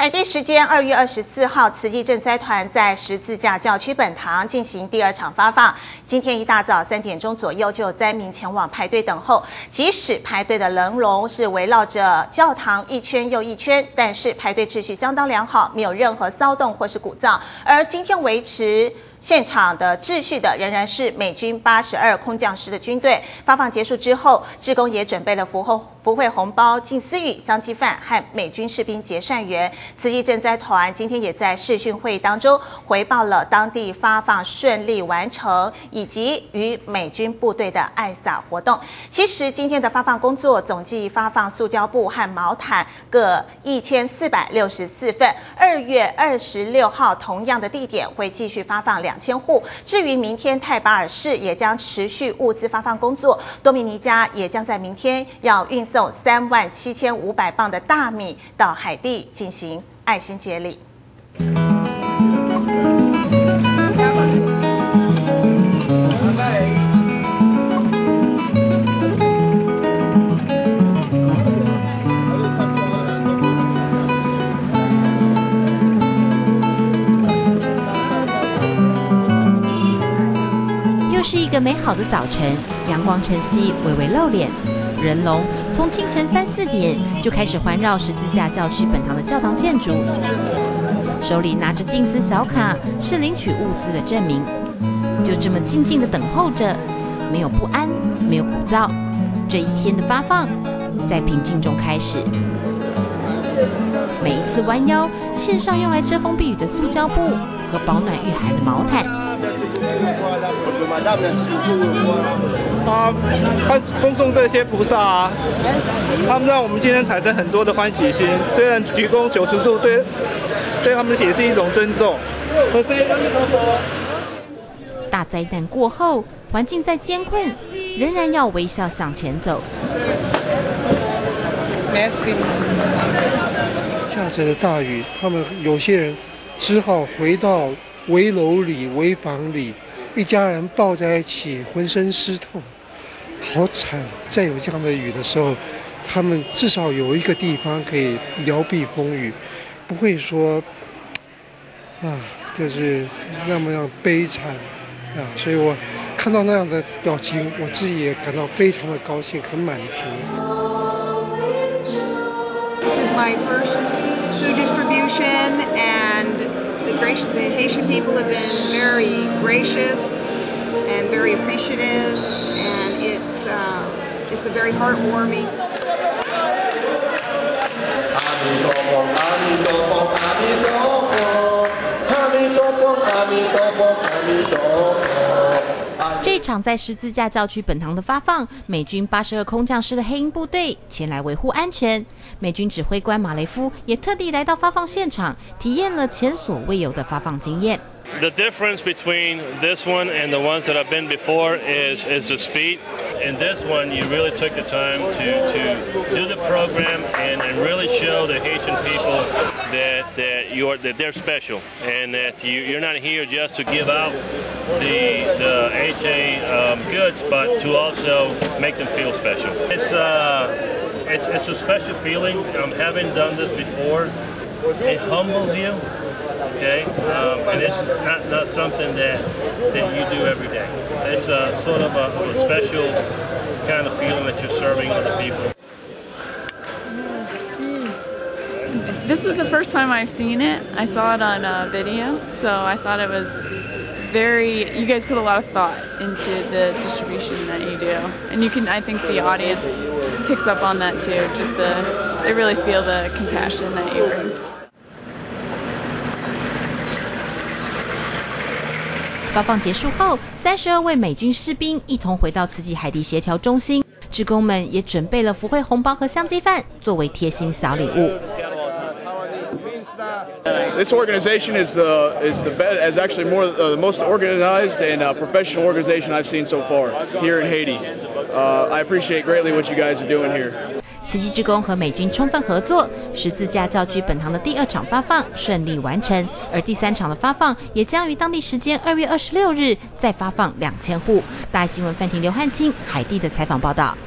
海地时间二月二十四号，慈济赈灾团在十字架教区本堂进行第二场发放。今天一大早三点钟左右，就有灾民前往排队等候。即使排队的人龙是围绕着教堂一圈又一圈，但是排队秩序相当良好，没有任何骚动或是鼓噪。而今天维持。现场的秩序的仍然是美军八十二空降师的军队。发放结束之后，志工也准备了服后福惠红包、静思语、香鸡饭和美军士兵结善缘。慈济赈灾团今天也在视讯会议当中回报了当地发放顺利完成，以及与美军部队的爱撒活动。其实今天的发放工作总计发放塑胶布和毛毯各一千四百六十四份。二月二十六号同样的地点会继续发放两。两千户。至于明天泰巴尔市也将持续物资发放工作，多米尼加也将在明天要运送三万七千五百磅的大米到海地进行爱心接力。是一个美好的早晨，阳光晨曦，微微露脸。人龙从清晨三四点就开始环绕十字架教区本堂的教堂建筑，手里拿着金丝小卡，是领取物资的证明。就这么静静的等候着，没有不安，没有鼓噪。这一天的发放，在平静中开始。每一次弯腰，献上用来遮风避雨的塑胶布和保暖御寒的毛毯。啊，他奉送这些菩萨啊，他们让我们今天产生很多的欢喜心。虽然鞠躬九十度，对对他们也是一种尊重。大灾难过后，环境再艰困，仍然要微笑向前走。下着的大雨，他们有些人只好回到。围楼里、围房里，一家人抱在一起，浑身湿透，好惨！再有这样的雨的时候，他们至少有一个地方可以摇避风雨，不会说啊，就是那么样悲惨啊。所以我看到那样的表情，我自己也感到非常的高兴，很满足。This is my first food distribution and. the, great the Haitian people have been gracious and very appreciative, and it's uh, just a very heartwarming. 场在十字架教区本堂的发放，美军八十二空降师的黑鹰部队前来维护安全。美军指挥官马雷夫也特地来到发放现场，体验了前所未有的发放经验。The difference between this one and the ones that I've been before is is the speed. In this one, you really took the time to, to do the program and, and really show the Haitian people that that you're that they're special and that you, you're not here just to give out the the HA um, goods, but to also make them feel special. It's uh, it's it's a special feeling. Um, having done this before, it humbles you okay? Um, and it's not, not something that, that you do every day. It's a sort of a, a special kind of feeling that you're serving other people. This was the first time I've seen it. I saw it on a video, so I thought it was very you guys put a lot of thought into the distribution that you do and you can i think the audience picks up on that too just the they really feel the compassion that you bring 发放结束后，三十二位美军士兵一同回到慈济海地协调中心，职工们也准备了福惠红包和香鸡饭作为贴心小礼物。This organization is uh, is the best, is actually more uh, the most organized and uh, professional organization I've seen so far here in Haiti. Uh, I appreciate greatly what you guys are doing here. 慈济之工和美军充分合作，十字架教具本堂的第二场发放顺利完成，而第三场的发放也将于当地时间二月二十六日再发放两千户。大新闻范婷刘汉清海地的采访报道。